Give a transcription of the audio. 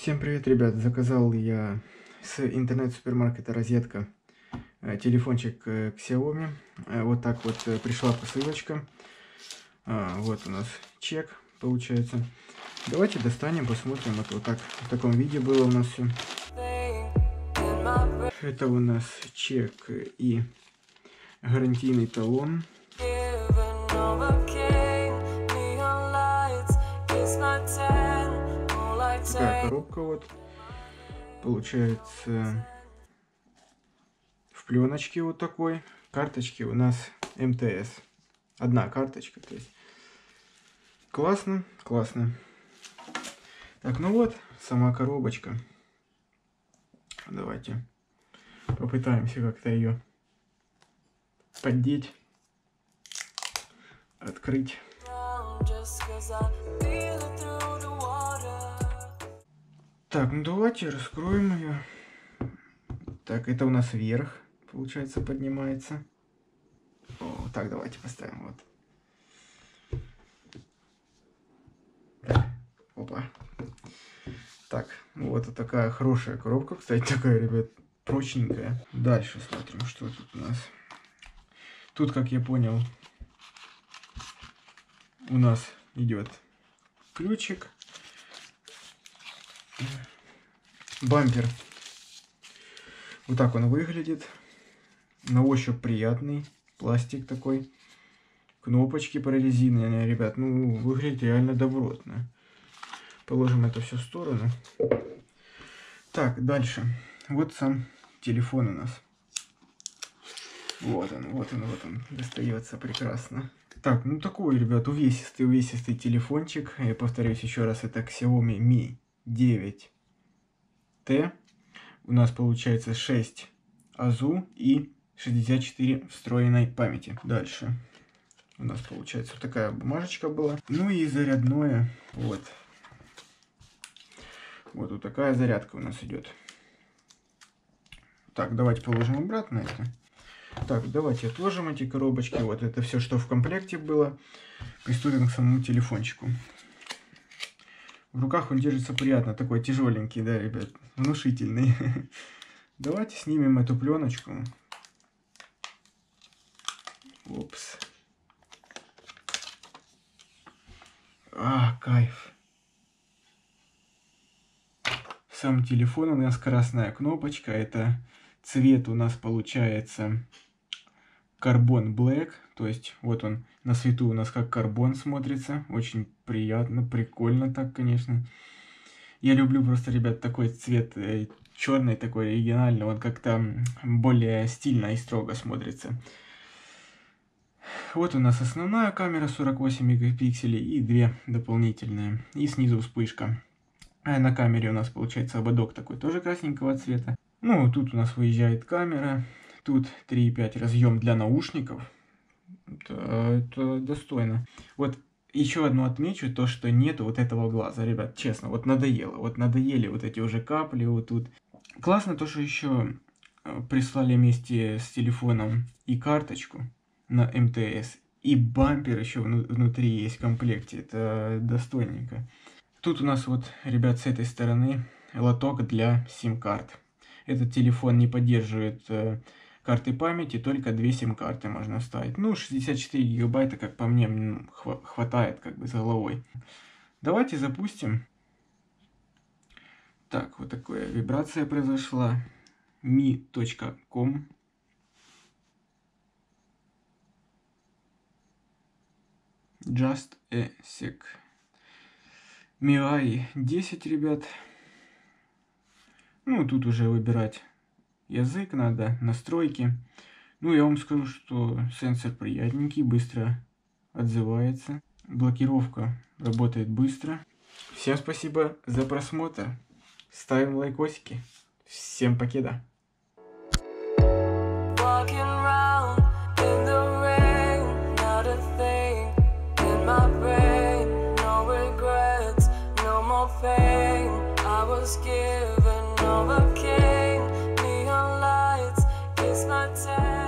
Всем привет, ребят! Заказал я с интернет-супермаркета «Розетка» э, телефончик э, Xiaomi. Э, вот так вот пришла посылочка. Вот у нас чек получается. Давайте достанем, посмотрим. Это вот так в таком виде было у нас все. Это у нас чек и гарантийный талон. Такая коробка вот. Получается в пленочке вот такой. Карточки у нас МТС. Одна карточка, то есть. Классно, классно. Так, ну вот, сама коробочка. Давайте попытаемся как-то ее поддеть, открыть. Так, ну давайте раскроем ее. Так, это у нас вверх, получается, поднимается. О, так, давайте поставим вот. Опа. Так, ну вот такая хорошая коробка, кстати, такая, ребят, прочненькая. Дальше смотрим, что тут у нас. Тут, как я понял, у нас идет ключик Бампер. Вот так он выглядит. На ощупь приятный. Пластик такой. Кнопочки прорезиненные, ребят. Ну, выглядит реально добротно. Положим это все в сторону. Так, дальше. Вот сам телефон у нас. Вот он, вот он, вот он. Достается прекрасно. Так, ну такой, ребят, увесистый, увесистый телефончик. Я повторюсь еще раз, это Xiaomi Mi 9 Т. У нас получается 6 АЗУ и 64 встроенной памяти. Дальше у нас получается вот такая бумажечка была. Ну и зарядное. Вот. Вот, вот такая зарядка у нас идет. Так, давайте положим обратно это. Так, давайте отложим эти коробочки. Вот это все, что в комплекте было. Приступим к самому телефончику. В руках он держится приятно, такой тяжеленький, да, ребят, внушительный. Давайте снимем эту пленочку. Опс. А, кайф. Сам телефон у нас красная кнопочка. Это цвет у нас получается Carbon Black. То есть вот он на свету у нас как карбон смотрится. Очень приятно, прикольно так, конечно. Я люблю просто, ребят, такой цвет э, черный, такой оригинальный. Он как-то более стильно и строго смотрится. Вот у нас основная камера 48 мегапикселей и две дополнительные. И снизу вспышка. А на камере у нас получается ободок такой тоже красненького цвета. Ну, тут у нас выезжает камера. Тут 3.5 разъем для наушников. Это, это достойно. Вот еще одно отмечу, то, что нету вот этого глаза, ребят, честно, вот надоело. Вот надоели вот эти уже капли вот тут. Классно то, что еще э, прислали вместе с телефоном и карточку на МТС, и бампер еще внутри есть в комплекте, это достойненько. Тут у нас вот, ребят, с этой стороны лоток для сим-карт. Этот телефон не поддерживает э, карты памяти, только две сим-карты можно вставить. Ну, 64 гигабайта, как по мне, хватает как бы за головой. Давайте запустим. Так, вот такая вибрация произошла. mi.com Just a sec. MIUI 10, ребят. Ну, тут уже выбирать язык надо, настройки. Ну, я вам скажу, что сенсор приятненький, быстро отзывается. Блокировка работает быстро. Всем спасибо за просмотр. Ставим лайкосики. Всем покеда. given overcame It's my time.